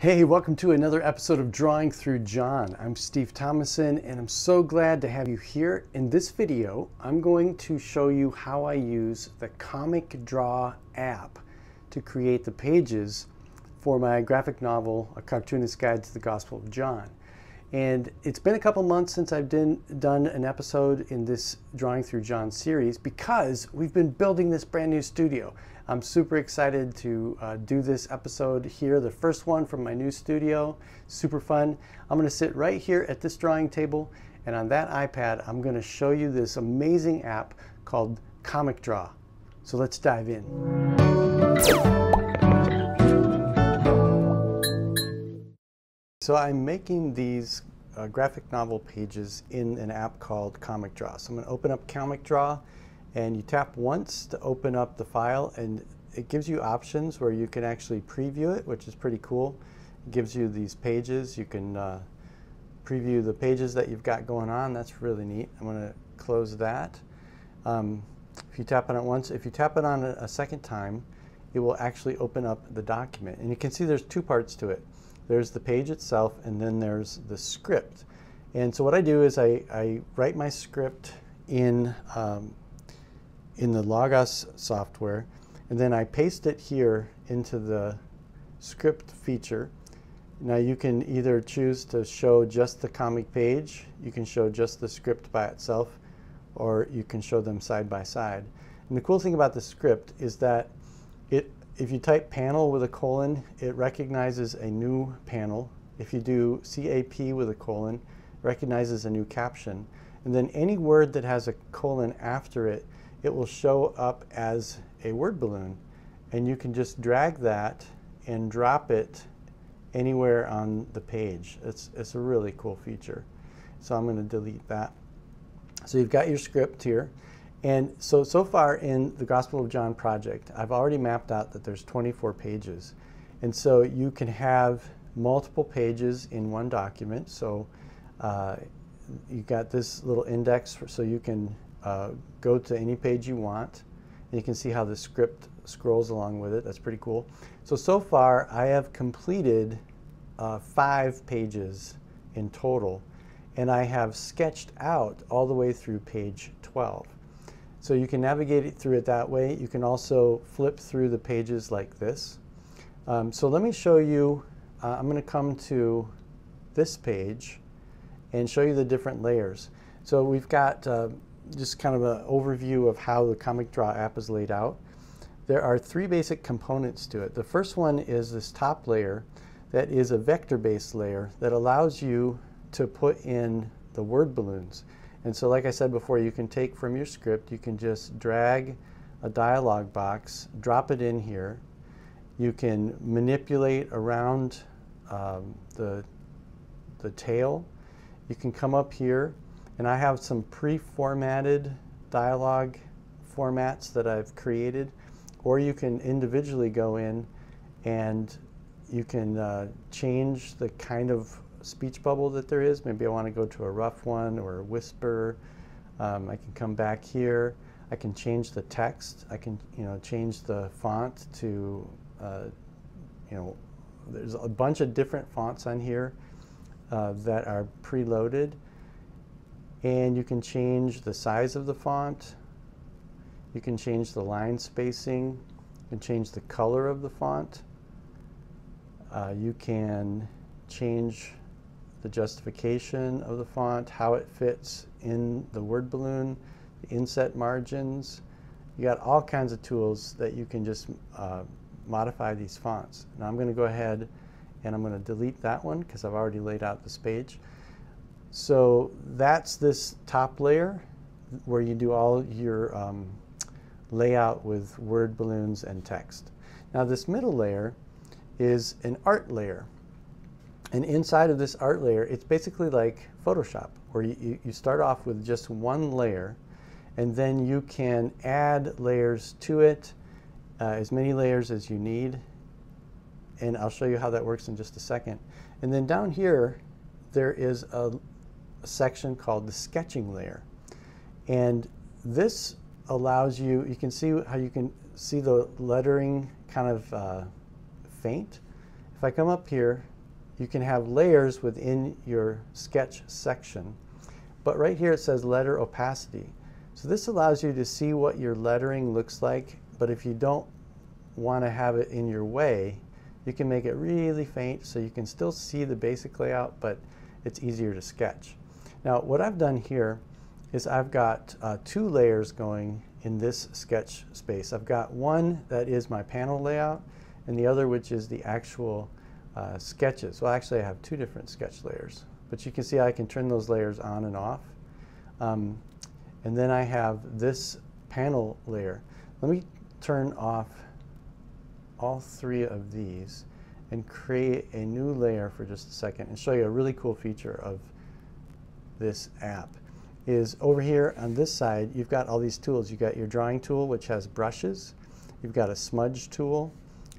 Hey, welcome to another episode of Drawing Through John. I'm Steve Thomason and I'm so glad to have you here. In this video, I'm going to show you how I use the Comic Draw app to create the pages for my graphic novel, A Cartoonist Guide to the Gospel of John. And it's been a couple months since I've done, done an episode in this Drawing Through John series because we've been building this brand new studio. I'm super excited to uh, do this episode here, the first one from my new studio. Super fun. I'm going to sit right here at this drawing table, and on that iPad, I'm going to show you this amazing app called Comic Draw. So let's dive in. So I'm making these uh, graphic novel pages in an app called Comic Draw. So I'm going to open up Comic Draw and you tap once to open up the file and it gives you options where you can actually preview it, which is pretty cool. It gives you these pages. You can uh, preview the pages that you've got going on. That's really neat. I'm going to close that. Um, if you tap on it once, if you tap it on a, a second time, it will actually open up the document. And you can see there's two parts to it. There's the page itself, and then there's the script. And so what I do is I, I write my script in um, in the Logos software, and then I paste it here into the script feature. Now you can either choose to show just the comic page, you can show just the script by itself, or you can show them side by side. And the cool thing about the script is that it, if you type panel with a colon, it recognizes a new panel. If you do CAP with a colon, it recognizes a new caption. And then any word that has a colon after it it will show up as a word balloon. And you can just drag that and drop it anywhere on the page. It's, it's a really cool feature. So I'm going to delete that. So you've got your script here. And so, so far in the Gospel of John project, I've already mapped out that there's 24 pages. And so you can have multiple pages in one document. So uh, you've got this little index for, so you can uh, go to any page you want. And you can see how the script scrolls along with it. That's pretty cool. So, so far I have completed uh, five pages in total. And I have sketched out all the way through page 12. So you can navigate it through it that way. You can also flip through the pages like this. Um, so let me show you, uh, I'm going to come to this page and show you the different layers. So we've got uh, just kind of an overview of how the Comic Draw app is laid out. There are three basic components to it. The first one is this top layer that is a vector-based layer that allows you to put in the word balloons. And so like I said before, you can take from your script, you can just drag a dialog box, drop it in here. You can manipulate around um, the, the tail. You can come up here and I have some pre-formatted dialogue formats that I've created, or you can individually go in and you can uh, change the kind of speech bubble that there is. Maybe I want to go to a rough one or a whisper. Um, I can come back here. I can change the text. I can, you know, change the font to, uh, you know, there's a bunch of different fonts on here uh, that are preloaded and you can change the size of the font you can change the line spacing you can change the color of the font uh, you can change the justification of the font how it fits in the word balloon the inset margins you got all kinds of tools that you can just uh, modify these fonts now I'm going to go ahead and I'm going to delete that one because I've already laid out this page so that's this top layer where you do all your um, layout with word balloons and text. Now this middle layer is an art layer. And inside of this art layer, it's basically like Photoshop, where you, you start off with just one layer, and then you can add layers to it, uh, as many layers as you need. And I'll show you how that works in just a second. And then down here, there is a a section called the sketching layer. And this allows you, you can see how you can see the lettering kind of uh, faint. if I come up here, you can have layers within your sketch section. But right here it says letter opacity. So this allows you to see what your lettering looks like, but if you don't want to have it in your way, you can make it really faint so you can still see the basic layout, but it's easier to sketch. Now what I've done here is I've got uh, two layers going in this sketch space. I've got one that is my panel layout and the other which is the actual uh, sketches. Well actually I have two different sketch layers but you can see I can turn those layers on and off. Um, and then I have this panel layer. Let me turn off all three of these and create a new layer for just a second and show you a really cool feature of this app is over here on this side you've got all these tools. You've got your drawing tool which has brushes, you've got a smudge tool,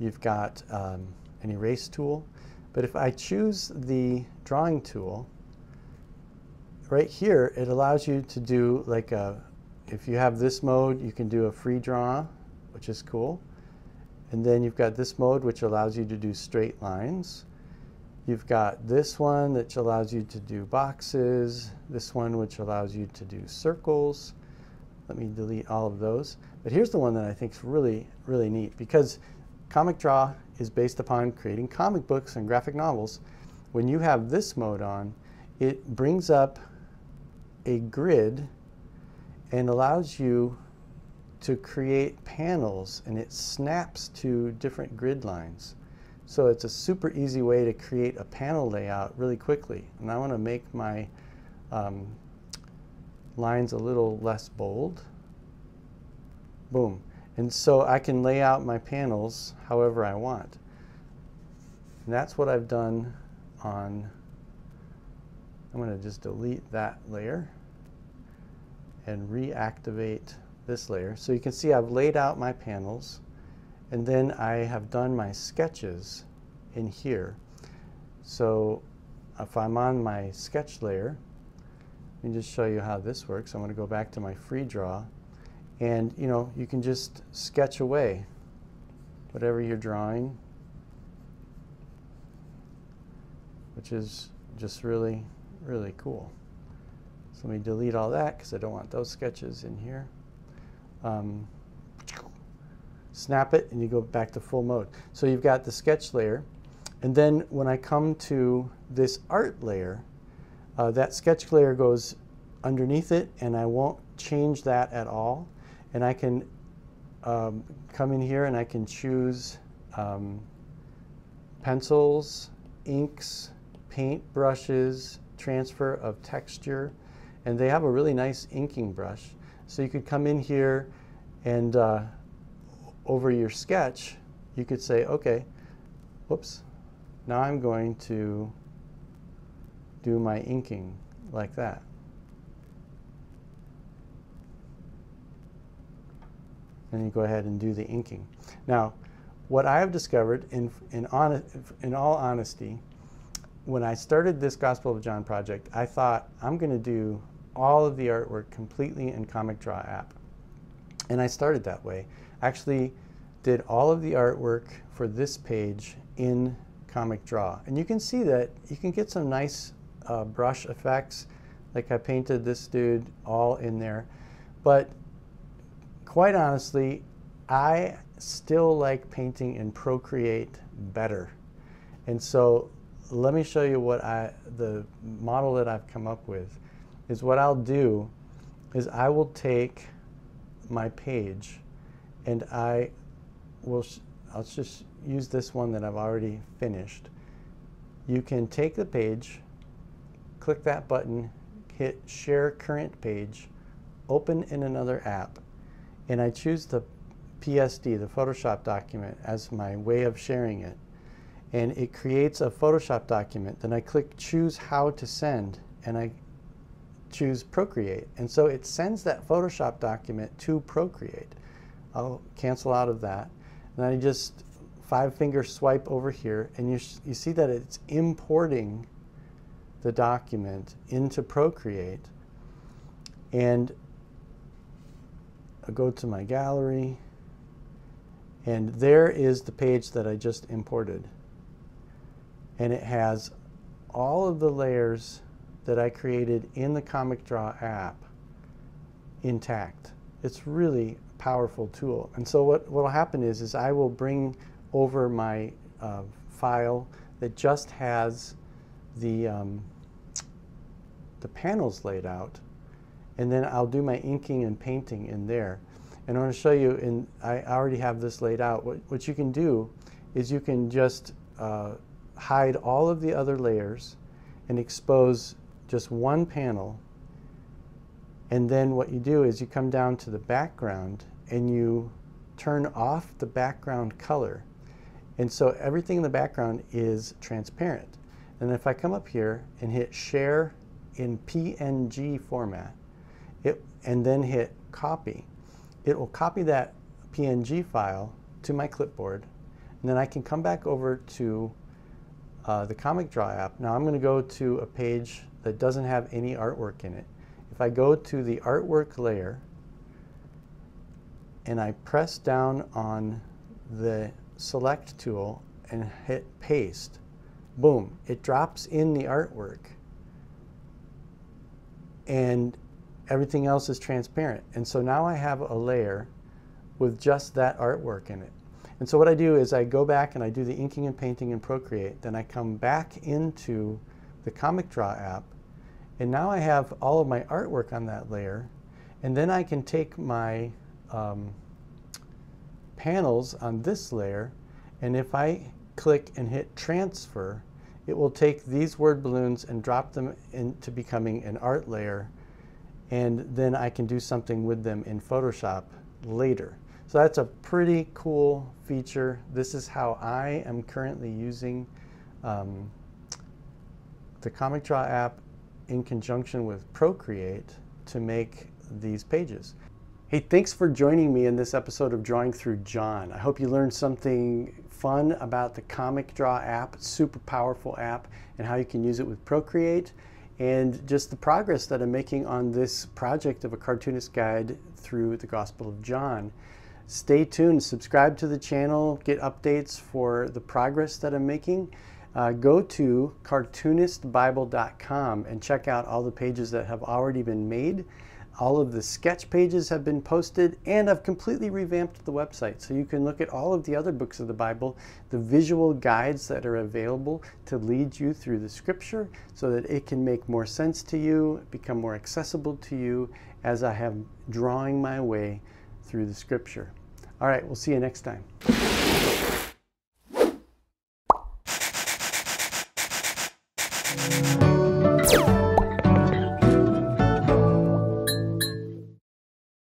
you've got um, an erase tool. But if I choose the drawing tool, right here it allows you to do like a, if you have this mode you can do a free draw which is cool. And then you've got this mode which allows you to do straight lines. You've got this one which allows you to do boxes, this one which allows you to do circles. Let me delete all of those. But here's the one that I think is really, really neat because Comic Draw is based upon creating comic books and graphic novels. When you have this mode on, it brings up a grid and allows you to create panels and it snaps to different grid lines. So it's a super easy way to create a panel layout really quickly. And I want to make my um, lines a little less bold. Boom. And so I can lay out my panels however I want. And that's what I've done on, I'm going to just delete that layer and reactivate this layer. So you can see I've laid out my panels and then I have done my sketches in here. So if I'm on my sketch layer, let me just show you how this works. I'm going to go back to my free draw and you know you can just sketch away whatever you're drawing which is just really really cool. So let me delete all that because I don't want those sketches in here. Um, snap it and you go back to full mode. So you've got the sketch layer. And then when I come to this art layer, uh, that sketch layer goes underneath it and I won't change that at all. And I can um, come in here and I can choose um, pencils, inks, paint brushes, transfer of texture. And they have a really nice inking brush. So you could come in here and uh, over your sketch, you could say, okay, whoops, now I'm going to do my inking like that. And you go ahead and do the inking. Now, what I have discovered, in, in, in all honesty, when I started this Gospel of John project, I thought I'm going to do all of the artwork completely in Comic Draw app. And I started that way. Actually did all of the artwork for this page in Comic Draw. And you can see that you can get some nice uh, brush effects. Like I painted this dude all in there. But quite honestly, I still like painting in Procreate better. And so let me show you what I, the model that I've come up with is what I'll do is I will take my page and I will, I'll just use this one that I've already finished. You can take the page, click that button, hit share current page, open in another app, and I choose the PSD, the Photoshop document, as my way of sharing it. And it creates a Photoshop document. Then I click choose how to send, and I choose Procreate. And so it sends that Photoshop document to Procreate. I'll cancel out of that. And I just five finger swipe over here and you, you see that it's importing the document into Procreate. And i go to my gallery and there is the page that I just imported. and it has all of the layers that I created in the Comic Draw app intact. It's really a powerful tool. And so what will happen is, is I will bring over my uh, file that just has the, um, the panels laid out, and then I'll do my inking and painting in there. And I want to show you, and I already have this laid out, what, what you can do is you can just uh, hide all of the other layers and expose just one panel. And then what you do is you come down to the background and you turn off the background color. And so everything in the background is transparent. And if I come up here and hit share in PNG format, and then hit copy, it will copy that PNG file to my clipboard. And then I can come back over to uh, the Comic Draw app. Now I'm going to go to a page that doesn't have any artwork in it. If I go to the artwork layer and I press down on the select tool and hit paste, boom, it drops in the artwork and everything else is transparent. And so now I have a layer with just that artwork in it. And so what I do is I go back and I do the inking and painting in Procreate. Then I come back into the Comic Draw app. And now I have all of my artwork on that layer. And then I can take my um, panels on this layer. And if I click and hit transfer, it will take these word balloons and drop them into becoming an art layer. And then I can do something with them in Photoshop later. So that's a pretty cool feature. This is how I am currently using um, the Comic Draw app in conjunction with Procreate to make these pages. Hey, thanks for joining me in this episode of Drawing Through John. I hope you learned something fun about the Comic Draw app, super powerful app, and how you can use it with Procreate, and just the progress that I'm making on this project of a cartoonist guide through the Gospel of John. Stay tuned, subscribe to the channel, get updates for the progress that I'm making. Uh, go to cartoonistbible.com and check out all the pages that have already been made. All of the sketch pages have been posted, and I've completely revamped the website. So you can look at all of the other books of the Bible, the visual guides that are available to lead you through the scripture so that it can make more sense to you, become more accessible to you as I have drawing my way through the scripture. All right, we'll see you next time.